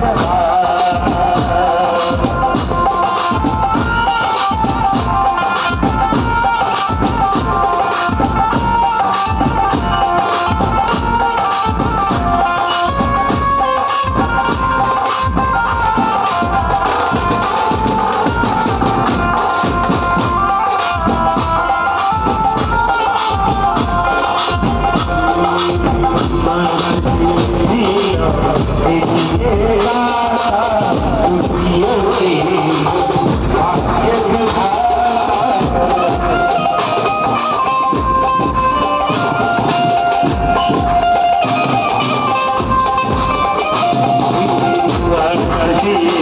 Oh, آ آ